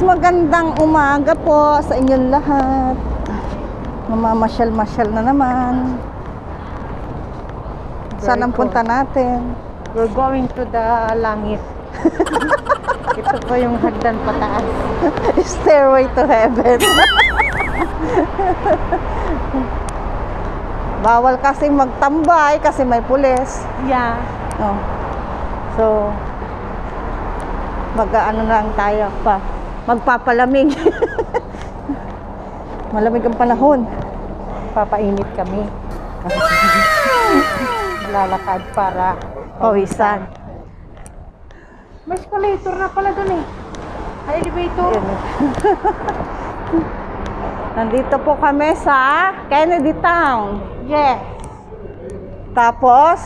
magandang umaga po sa inyong lahat. Mamamasyal-masyal na naman. Saan ang punta natin? We're going to the langit. Ito po yung hagdan pataas. Stairway to heaven. Bawal kasi magtambay kasi may pulis. Yeah. Oh. So, mag-ano lang tayo pa. Magpapalamig. Malamig ang panahon. Papainit kami. Lalakad para Pawisan. May escalator na pala dun eh. Ay, elevator. Nandito po kami sa Kennedy Town. Yes. Tapos,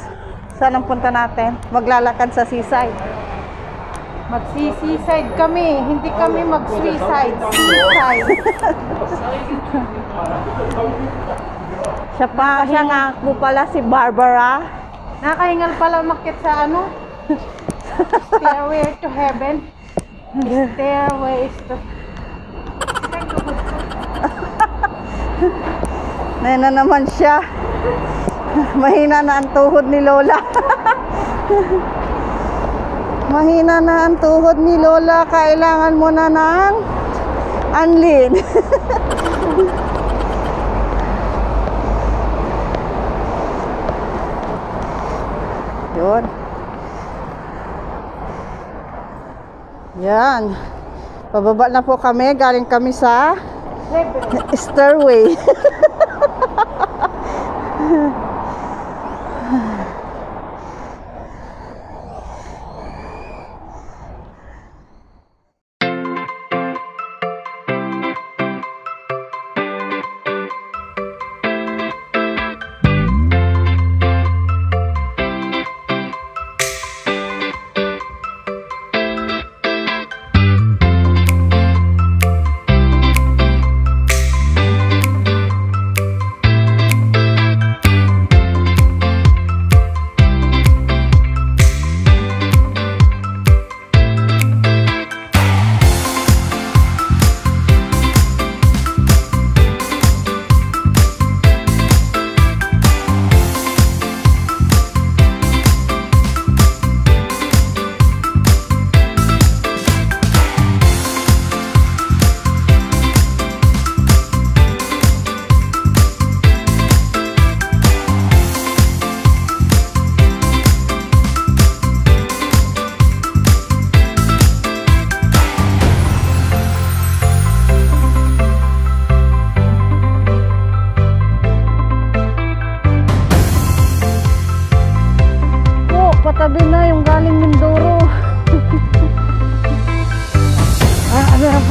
saan ang punta natin? Maglalakad sa seaside. Magsi-seaside kami. Hindi kami mag-suicide. Seaside. Siya pa, siya nga po pala si Barbara. Nakahingal pala umakit sa ano? Stairway to heaven. Stairway to... Ngayon na naman siya. Mahina na ang tuhod ni Lola. Mahina na ang tuhod ni Lola. Kailangan mo na ng anlin. Yun. Yan. Pababa na po kami. Galing kami sa stairway.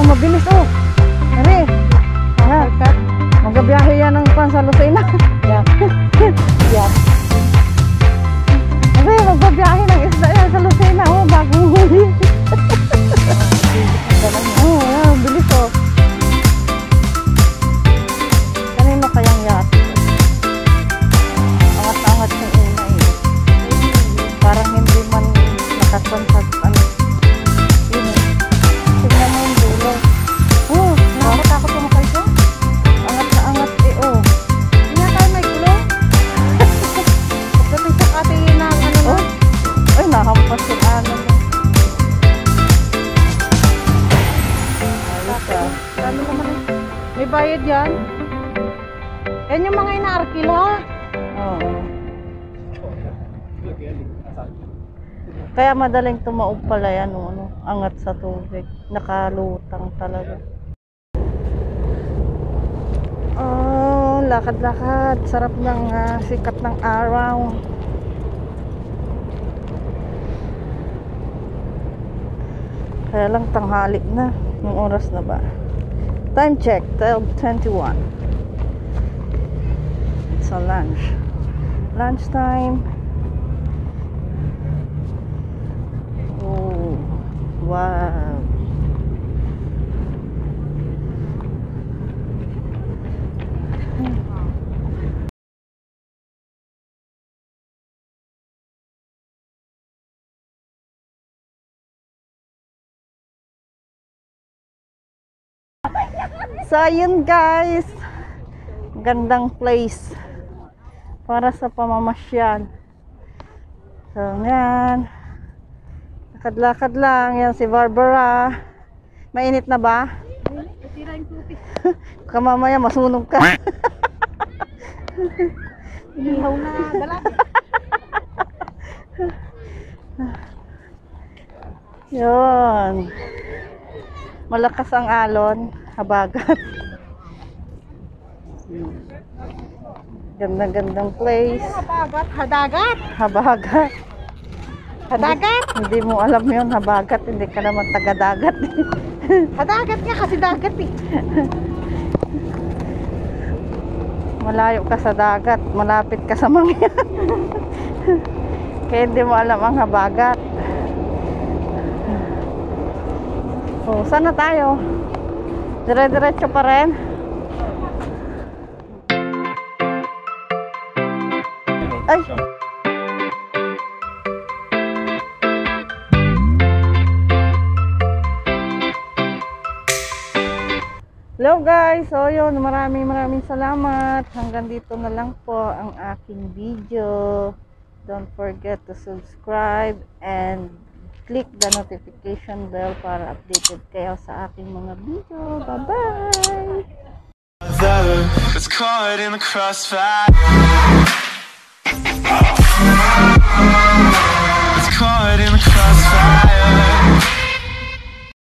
ano po mabilis oh. Ari. Ah, magabiyahe yan ng pan sa Lucena. Yeah. Yeah. Ari, magbabiyahe ng isda yan sa Lucena. Oh, bagong huli. oh, yan, bilis oh. Kanino eh. Parang hindi man nakaswan Bayad yan. Yung mga inaarkila. Oo. Kaya madaling tumaob pala yan, no, ano, angat sa tubig. Nakalutang talaga. Oh, lakad-lakad. Sarap ng ah, sikat ng araw. Kaya lang tanghali na. Yung oras na ba? Time check, 12.21. It's a lunch. Lunch time. Oh, wow. So, ayun guys. Gandang place. Para sa pamamasyal. So, yan. Lakad-lakad lang. Yan si Barbara. Mainit na ba? Kamamaya masunog ka. Inihaw na balat. Yun. Malakas ang alon. Habagat. Ganda-gandang place. Habagat, hadagat. Habagat. Hadagat. Hindi mo alam yun, habagat. Hindi ka naman taga-dagat. Hadagat nga kasi dagat eh. Malayo ka sa dagat. Malapit ka sa mangyan. Kaya hindi mo alam ang habagat. Oh, saan na tayo? Dire-diretso pa rin? Ay! Hello guys! So yun, maraming maraming salamat. Hanggang dito na lang po ang aking video. Don't forget to subscribe and click the notification bell para updated kayo sa aking mga video. Bye-bye! It's caught in the crossfire.